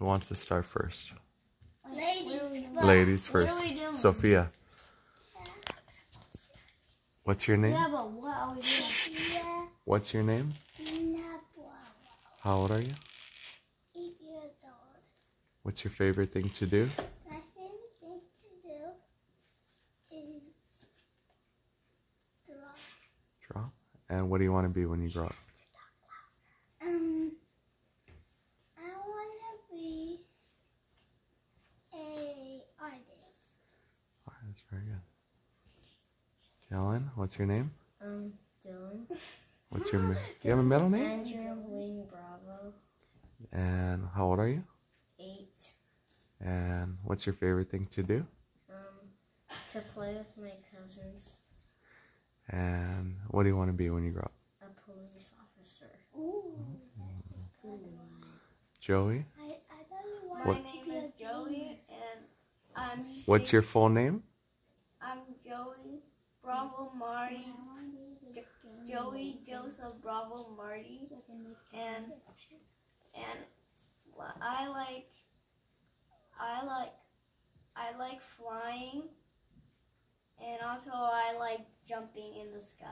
Who wants to start first? Ladies Ladies first. we doing? Sophia. What's your name? Yeah, what are we? What's your name? How old are you? Eight years old. What's your favorite thing to do? My favorite thing to do is draw. Draw. And what do you want to be when you grow up? Um, I want to be a artist. Oh, that's very good. Dylan, what's your name? Um, Dylan. What's your mi- do you have a middle name? Andrew Wing Bravo. And how old are you? Eight. And what's your favorite thing to do? Um, to play with my cousins. And what do you want to be when you grow up? A police officer. Ooh. Joey, I, I thought you wanted What- My name is Joey, and I'm. what's your full name? I'm Joey Bravo Marty. Joey Joseph Bravo Marty, and and wha- I like I like I like flying, and also I like jumping in the sky.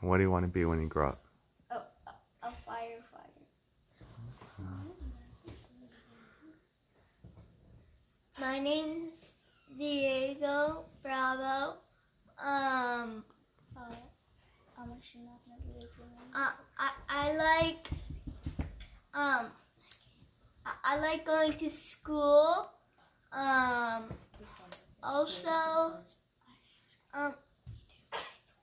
What do you want to be when you grow up? A, a, a firefighter. My name's Diego Bravo. Um, I'm actually not going to be a good I, I, I like, um, I, I like going to school. Um, also, um,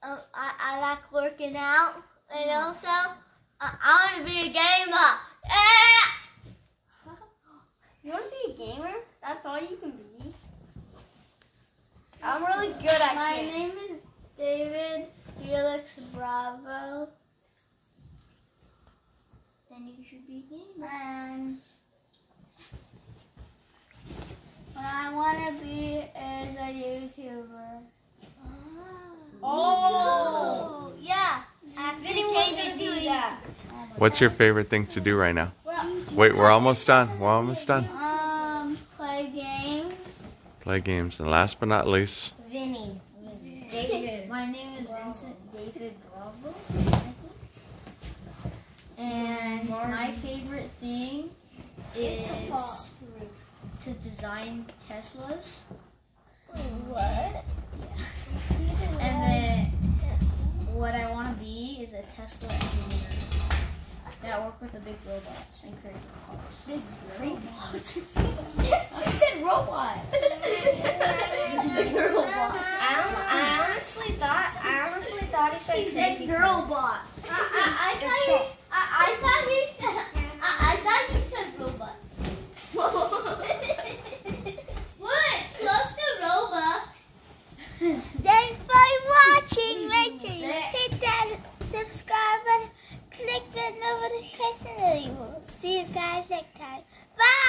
um, I, I like working out. And also, I, I want to be a gamer. Yeah! You want to be a gamer? That's all you can be. I'm really good at My games. name is David Felix Bravo. Then you should be a. And what I want to be is a YouTuber. Oh, Yeah. Vinny wants to do that. What's your favorite thing to do right now? Wait, we're almost done. We're almost done. Um, play games. Play games. And last but not least, Vinny. David. My name is Vincent David Bravo. I think. And my favorite thing is to design Teslas. What? And then what I want to be is a Tesla engineer that work with the big robots and create cars. Big robots? I said robots. big robots. I, I, honestly thought I honestly thought he said he said girl robots. I, I, I thought he, I, I thought he said I thought he said robots. what? Close to robots. Thanks for watching. Make sure you hit that subscribe button click the notification and you will see you guys next time. Bye!